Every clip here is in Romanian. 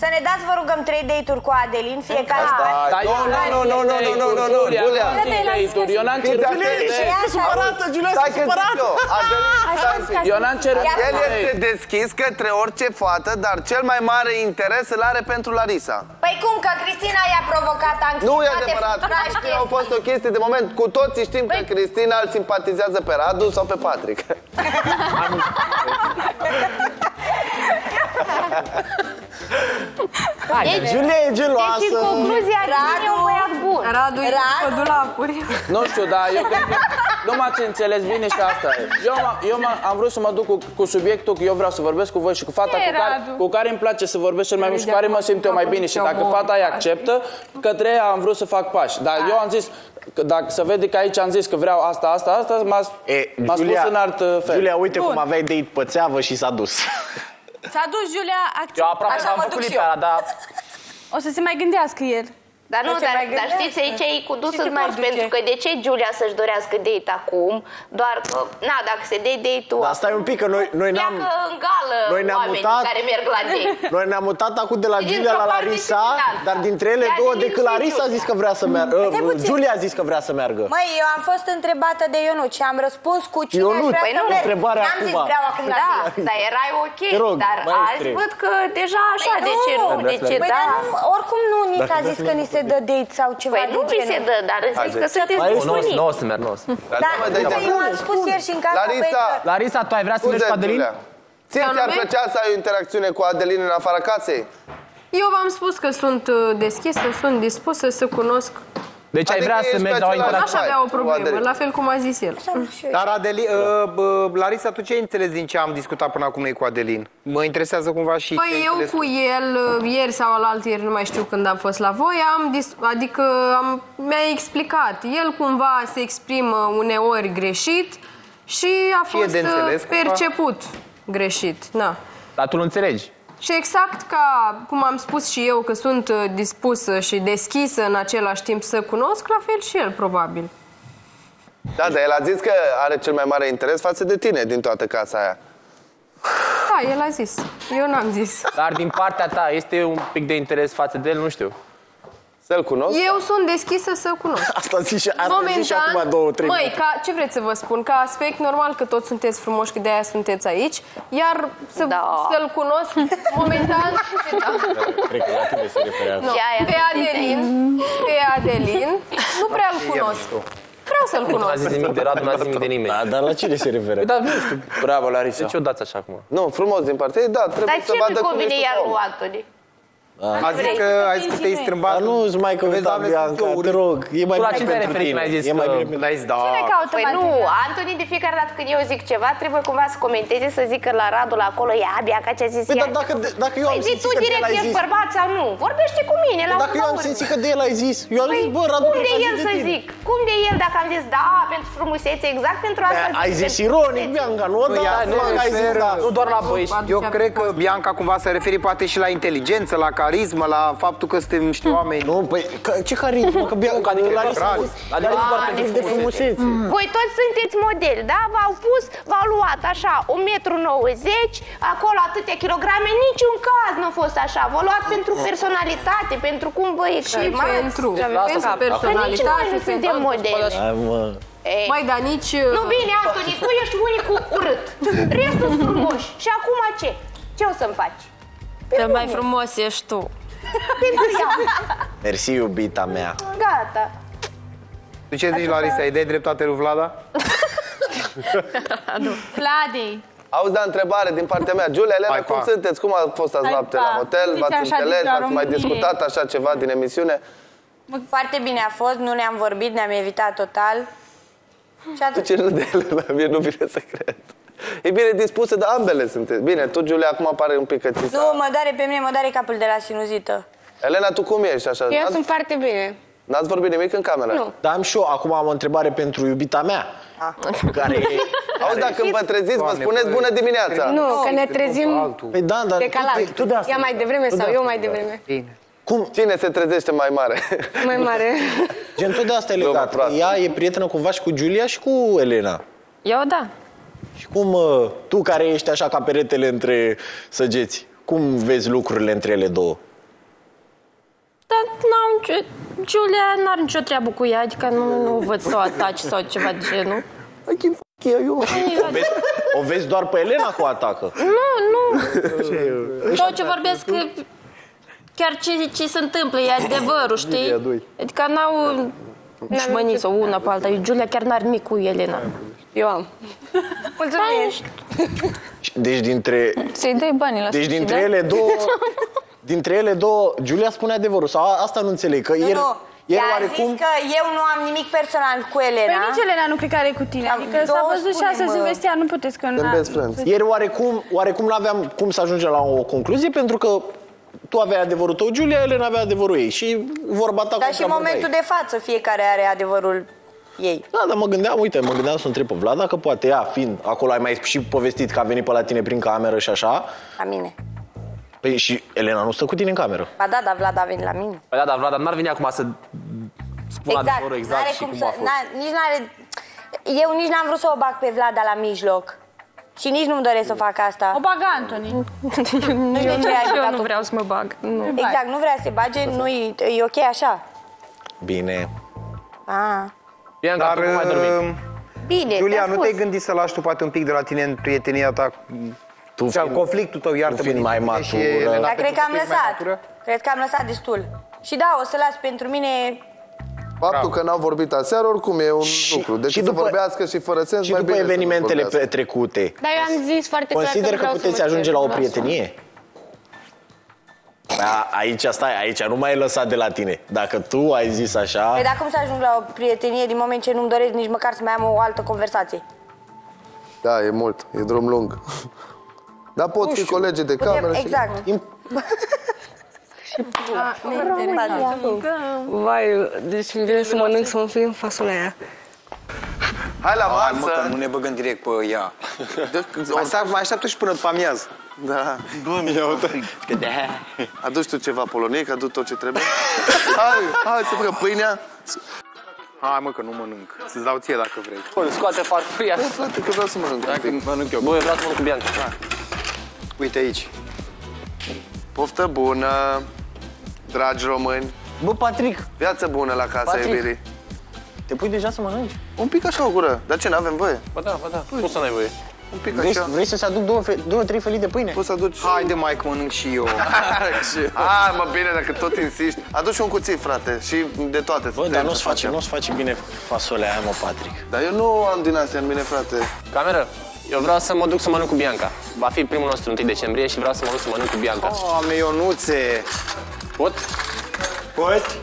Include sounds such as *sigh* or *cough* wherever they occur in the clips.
Să ne dați, vă rugăm, trei date-uri cu Adelin, fiecare. Asta- Dar Nu, eu n-am nu, nu, nu, nu, nu, nu, nu, Julia, Julia. n-am zis date-uri. Eu n-am cerut Julia, date. Și ea supărată, Julia, Stai că supărată. zic eu, Adelin, stai un pic. Eu n-am cerut Iar- El date. este deschis către orice fată, dar cel mai mare interes îl are pentru Larisa. Păi cum, că Cristina i-a provocat anxietate, Nu e adevărat. frustrare, Cristina a fost o chestie de moment. Cu toții știm că Cristina îl simpatizează pe Radu sau pe Patrick. *laughs* Deci, Julia e deci, geloasă. în concluzie, Adin e un băiat bun. Radu e Radu? cu dulapuri. Nu știu, dar eu cred că nu m-ați înțeles bine și asta e. Eu, m- eu m- am vrut să mă duc cu, cu subiectul că eu vreau să vorbesc cu voi și cu fata E, cu care, Radu. cu care îmi place să vorbesc cel mai mult și cu care mă simt eu mai bine. Și dacă fata aia acceptă, către ea am vrut să fac pași. Dar eu am zis, că dacă se vede că aici am zis că vreau asta, asta, asta, m-a, E, m-a spus în alt uh, fel. Julia, uite cum aveai date pe țeavă și s-a dus. S-a dus Julia, Eu acceptă. aproape Așa am mă făcut duc și lipera, dar O să se mai gândească el. Dar nu, Nu se dar, mai dar gândească. știți, aici e cu dus Ce se în mai dos, duce? pentru că de ce Giulia să-și dorească date acum? Doar că, na, dacă se dea date-ul Dar stai un pic, că noi, noi ne-am... pleacă în gală noi ne-am oamenii mutat. care merg la date. *laughs* Noi ne-am mutat acum de la Dintr-o Julia la parte Larisa, și din alta. dar dintre ele De două, Adelin decât și Larisa a Julia. zis că vrea să meargă. Stai puțin. Julia a zis că vrea să meargă. Măi, eu am fost întrebată de Ionut și am răspuns cu cine Ionut, aș vrea păi să nu, merg. întrebarea N-am zis acum. vreau acum la Da, tine. dar erai ok, Te rog, dar maestre. azi văd că deja așa, Păi de ce nu. nu, de ce Păi, da. dar nu, oricum nu ni a zis că ni se dă date sau ceva Păi nu de vi se genul. dă, dar în sens că sunteți nu, nu, disponibil. nu o să merg, nu o să merg. Da, mă, dai de uite, eu am spus ieri și în casa Larisa, băi, că- Larisa, tu ai vrea să mergi Scuze, cu Adelin? Julia. Ție ți-ar anume? plăcea să ai o interacțiune cu Adelin în afara casei? Eu v-am spus că sunt uh, deschisă, sunt dispusă să cunosc. Deci ai Adică vrea să ești mergi pe la o același interacțiune? Aș avea o cu problemă, Adelin. la fel cum a zis el. Așa am și eu. Dar Adelin, uh, bă, Larisa, tu ce ai înțeles din ce am discutat până acum noi cu Adelin? Mă interesează cumva și... ce ai Păi eu înțeles cu el, uh, ieri sau alaltă ieri, nu mai știu când am fost la voi, am dis- adică am, mi-a explicat. El cumva se exprimă uneori greșit și a Și e fost de uh, înțeles cumva? perceput greșit. Na. Dar tu nu înțelegi. Și exact ca cum am spus și eu că sunt uh, dispusă și deschisă în același timp să cunosc, la fel și el probabil. Da, dar el a zis că are cel mai mare interes față de tine din toată casa aia. Da, el a zis. Eu n-am zis. Dar din partea ta este un pic de interes față de el, nu știu. Să-l cunosc? Eu sunt deschisă să cunosc. *laughs* Asta zici, asta zici și acum două, trei măi, minute. ca, ce vreți să vă spun? Ca aspect normal că toți sunteți frumoși, că de-aia sunteți aici, iar să, Da. să-l cunosc momentan *laughs* da. Cred că la tine se referea. no, Și aia pe sunt Adelin, pe Adelin, nu prea-l cunosc. Vreau să-l Nu a cunosc. zis nimic de Radu, nu a zis nimic de nimeni. Da, dar la cine se referea? Dar nu știu. Bravo, Larisa. De ce o dați așa acum? Nu, frumos din partea ei, da, Dar trebuie să ce vadă nu cum convine ești iar tu lui om. Antoni? A zis că, a zis că te-ai strâmbat. Dar nu-ți mai Vezi, căuta, Doamne, sunt Bianca, eu te urât. rog. E mai Tu la bine ce te-ai pentru referit tine. când ai zis E mai că- bine pentru L-ai zis, da. Caută Păi mai nu, bine. Antoni de fiecare dată când eu zic ceva, trebuie cumva să comenteze, să zică la Radu la acolo, ia abia ca ce a zis Păi, ea. dar dacă, dacă eu am Păi zi simțit tu că de el direct, ai ești zis... bărbat sau nu? Vorbește cu mine, la Dacă eu am urmă. simțit că de el ai zis, eu am Păi, zis, bă, Radu, cum cred de că a el zis să de tine. zic? Cum de el dacă am zis da pentru frumusețe, exact pentru asta Ai zis ironic, Bianca, nu? Da, ea nu se ai zis, referă- da. Nu doar la băieți. Eu cred că Bianca cumva se referi poate și la inteligență, la carismă, la faptul că suntem niște oameni. Nu, păi, că, ce carismă, că Bianca, adică Larisa, drag. Adică Ah, foarte deci de frumusețe. Voi toți sunteți modeli, da? V-au pus, v-au luat așa 1,90 m, acolo atâtea kilograme, niciun caz nu a fost așa. V-au luat pentru personalitate, pentru cum vă Și exprimați. pentru, Lasă pentru să- Că nici noi personalitate, nu suntem pentru... modeli. Hai, mă. Ei, Mai, dar nici... Nu bine, Antoni, tu ești unicul urât. Restul sunt frumoși. Și acum ce? Ce o să-mi faci? Cel mai frumos ești tu. Pentru ea. Mersi, iubita mea. Gata. Tu ce zici, Larisa, îi dai dreptate lui *laughs* Vlada? Vladei. Auzi, da, întrebare din partea mea. Giulia, Elena, Hai, cum pa. sunteți? Cum a fost azi Hai, noapte pa. la hotel? Zice V-ați așa înțeles? despre Ați mai Românie. discutat așa ceva din emisiune? Foarte bine a fost, nu ne-am vorbit, ne-am evitat total. Și atât. Ce râde Elena? Mie nu vine să cred. *laughs* E bine dispusă, dar ambele sunteți. Bine, tu, Giulia, acum pare un pic că ți Nu, s-a... mă doare pe mine, mă doare capul de la sinuzită. Elena, tu cum ești așa? Eu N-ați- sunt foarte bine. N-ați vorbit nimic în cameră? Nu. Dar am și eu, acum am o întrebare pentru iubita mea. Care e... *laughs* Auzi, dacă când vă treziți, vă Doamne, spuneți băi. bună dimineața. Nu, că ne trezim Altul. Păi da, dar decalat. tu, tu de asta. Ea mai devreme tu de sau eu asta mai vorbeai. devreme? Bine. Cum? Cine se trezește mai mare? *laughs* Mai mare. Gen, tot de asta e Glumă legat. proastă. Ea e prietenă cumva și cu Giulia și cu Elena. Eu da. Și cum uh, tu care ești așa ca peretele între săgeți, cum vezi lucrurile între ele două? Dar n-am nicio... Giulia n-are nicio treabă cu ea, adică nu, nu văd să o ataci sau ceva de genul. O vezi, o vezi doar pe Elena cu atacă. Nu, nu. Tot ce vorbesc, chiar ce, ce se întâmplă, e adevărul, știi? Adică n-au dușmănii sau una pe alta. Giulia chiar n-are nimic cu Elena. Eu am. Mulțumesc! Deci dintre, Să-i dai banii la deci sushi, dintre da? ele două... Dintre ele două, Giulia spune adevărul. Sau a- asta nu înțeleg, că Nu, ieri, nu. ieri Ea a oarecum... zis că eu nu am nimic personal cu Elena. Păi nici Elena nu cred că are cu tine. Am Adică s-a două văzut și spune, astăzi mă. în vestiar, nu puteți că nu... Suntem best friends. Ieri oarecum, oarecum nu aveam cum să ajungem la o concluzie, pentru că tu aveai adevărul tău, Giulia, Elena avea adevărul ei. Și vorba ta Dar contra și în vorba momentul ei. de față fiecare are adevărul ei. Da, dar mă gândeam, uite, mă gândeam să întreb pe Vlad dacă poate ea, fiind acolo, ai mai și povestit că a venit pe la tine prin cameră și așa. La mine. Păi și Elena nu stă cu tine în cameră. Ba da, dar Vlad a venit la mine. Păi da, dar Vlad, n-ar veni acum să spun Exact. adevărul exact N-are și cum cum să, a fost. n-a, nici n-are... Eu nici n-am vrut să o bag pe Vlada la mijloc. Și nici nu-mi doresc să fac asta. O bagă Antoni. *laughs* Nu știu de ce ai Eu băgat-o. nu vreau să mă bag. Nu. Exact, nu vrea să se bage, nu e, e ok așa. Bine. Ah. Bianca, Dar, tu cum ai dormit? uh, Bine, Iulia, ți-am nu spus. te-ai gândit să lași tu poate un pic de la tine în prietenia ta? Tu Sau fiind- conflictul tău, iartă tu fiind mai matură. Dar cred că am lăsat. Cred că am lăsat destul. Și da, o să las pentru mine... Faptul că n-au vorbit aseară, oricum e un Și- lucru. Deci și să după- vorbească și fără sens, Și mai după bine să nu evenimentele vorbească. petrecute, Dar eu am zis foarte clar consider că, că nu vreau să puteți mă ajunge la o cert, vreau să- prietenie? Da, aici stai, aici nu mai e lăsat de la tine. Dacă tu ai zis așa, Păi dar cum să ajung la o prietenie din moment ce nu-mi doresc nici măcar să mai am o altă conversație? Da, e mult, e drum lung. Dar pot fi colegi de Putem, cameră și... exact. *laughs* Vai, deci îmi vine să mănânc să mă fie în fasolea aia. Hai la Hai, mă, că masă! nu ne băgăm direct pe ea. Mai, sta, mai așteaptă și până după amiază. Da. Că de Aduci tu ceva polonic, aduci tot ce trebuie. Hai, hai să băgăm pâinea. Hai mă, că nu mănânc. Să-ți dau ție dacă vrei. Bun, scoate farfuria. Bă, frate, că vreau să mănânc. un pic. mănânc eu. Bă, eu vreau să mănânc cu Bianca. Uite aici. Poftă bună, dragi români. Bă, Patrick, Viață bună la casa Patrick. iubirii. Te pui deja să mănânci? Un pic așa o gură. Dar ce, n-avem voie? Bă, da, bă, da. Cum să n-ai voie? Un pic Vrei, așa. vrei să-ți aduc două, fe- două, trei felii de pâine? Poți să aduci... Haide, mai că mănânc și eu. *laughs* Hai, mă, bine, dacă tot insisti. Aduci un cuțit, frate, și de toate. bă, putem dar să nu-ți face, facem. nu-ți face bine fasolea aia, mă, Patrick. Dar eu nu am din astea în mine, frate. Cameră, eu vreau să mă duc să mănânc cu Bianca. Va fi primul nostru 1 decembrie și vreau să mă duc să mănânc cu Bianca. Doamne, Ionuțe! Pot? Poți?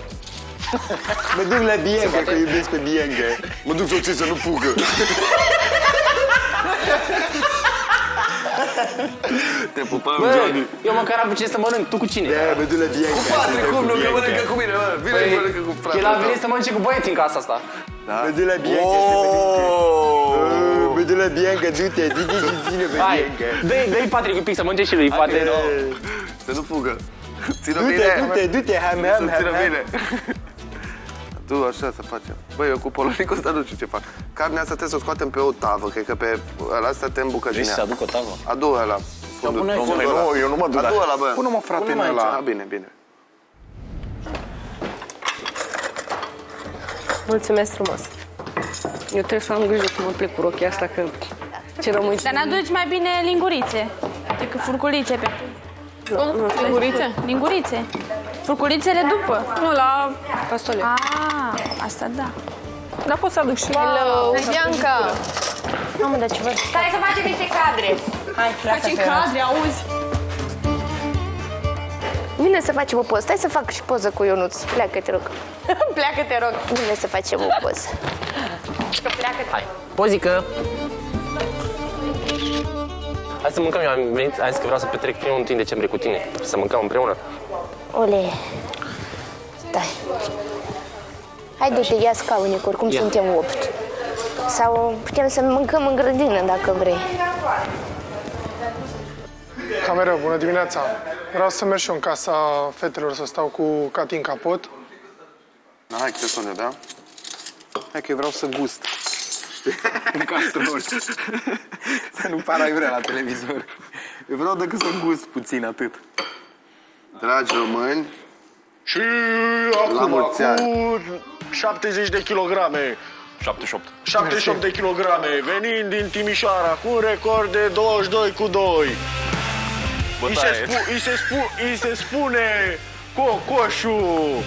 Mă duc la Bianca, că iubesc pe Bianca. Mă duc să să nu fugă. Te pupăm, Bă, Johnny. eu măcar am cu cine să mănânc. Tu cu cine? Da, mă duc la Bianca. Patrick, cum nu, că mănâncă cu mine, mă. Vine, Păi, mănâncă cu fratele El a tău. venit să mănânce cu băieții în casa asta. Mă duc la Bianca să mănâncă. Mă duc la Bianca, du-te, du-te și ține pe Hai, Bianca. dă-i, dă-i Patrick un pic să mănânce și lui, poate. Să nu fugă. Țină Du-te, bine. du-te, du-te, ham, ham, Să ham, țină ham. bine. Tu așa să facem. Băi, eu cu polonicul ăsta nu știu ce fac. Carnea asta trebuie să o scoatem pe o tavă, cred că pe ăla asta te îmbucă Vrei din să ea. aduc o tavă? Adu ăla. Fundul, pune- fundul Păi ăla. nu, eu nu mă duc Adu la- ăla, bă. Pune-mă, frate, Pune-mă în aici. ăla. A, bine, bine. Mulțumesc frumos. Eu trebuie să am grijă cum mă plec cu rochia asta, că ce rămâi Dar n-aduci mai bine lingurițe decât furculițe pe... Lingurițe? Lingurițe. Furculițele după. Nu, la pastole. Ah, asta da. Dar pot să aduc și Hello, Bianca! Mamă, dar ce vă... Stai să facem niște cadre. Hai, Facem cadre, auzi? Bine să facem o poză. Stai să fac și poză cu Ionuț. Pleacă, te rog. *laughs* Pleacă, te rog. Bine să facem o poză. Hai, pozică. Hai să mâncăm, eu am venit, am zis că vreau să petrec primul 1 decembrie cu tine. Să mâncăm împreună. Ole. Stai. Haide-te, ia scaune, că oricum Ia. suntem opt. Sau putem să mâncăm în grădină, dacă vrei. Cameră, bună dimineața! Vreau să merg și eu în casa fetelor să stau cu Catin Capot. Da, hai, Crestoniu, da? Hai că eu vreau să gust. *laughs* în castrol. *laughs* să nu pară vrea la televizor. Eu vreau decât să gust puțin, atât. Dragi români, Și La acum mulți ani. cu 70 de kilograme. 78. 78 de kilograme, venind din Timișoara cu un record de 22 cu 2. Îi se, Bătaie. spu- îi, se spu- îi se spune Cocoșu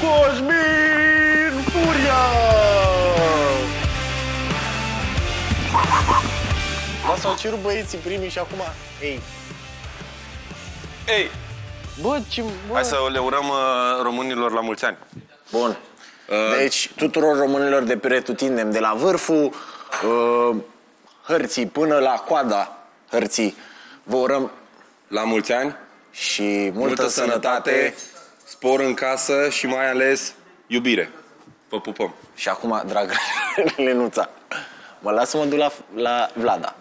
Cosmin Furia! Da, s-au cerut băieții primii și acum, ei, Ei, bă, ce... Bă. hai să le urăm uh, românilor la mulți ani. Bun. Deci, tuturor românilor de pe retutindem, de la vârful uh, hărții până la coada hărții, vă urăm La mulți ani, și multă, multă sănătate, spor în casă și mai ales iubire. Vă pupăm. Și acum, dragă *laughs* Lenuța, mă las să mă duc la, la Vlada.